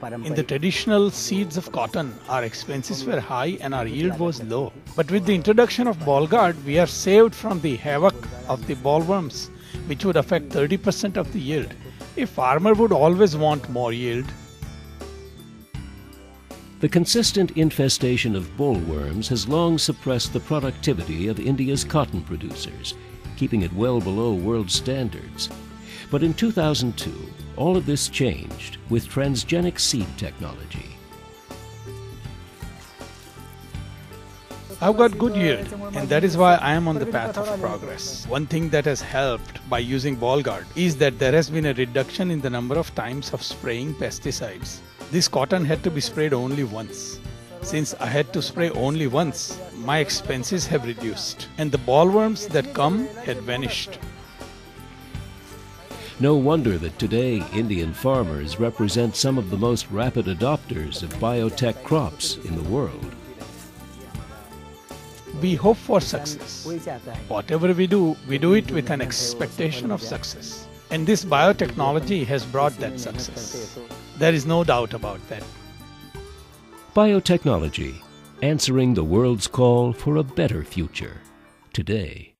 In the traditional seeds of cotton, our expenses were high and our yield was low. But with the introduction of Bollgard, we are saved from the havoc of the bollworms, which would affect 30% of the yield. A farmer would always want more yield. The consistent infestation of bollworms has long suppressed the productivity of India's cotton producers, keeping it well below world standards. But in 2002, all of this changed with transgenic seed technology. I've got good yield, and that is why I am on the path of progress. One thing that has helped by using Bollgard is that there has been a reduction in the number of times of spraying pesticides. This cotton had to be sprayed only once. Since I had to spray only once, my expenses have reduced, and the bollworms that come had vanished. No wonder that today Indian farmers represent some of the most rapid adopters of biotech crops in the world. We hope for success. Whatever we do, we do it with an expectation of success. And this biotechnology has brought that success. There is no doubt about that. Biotechnology, answering the world's call for a better future today.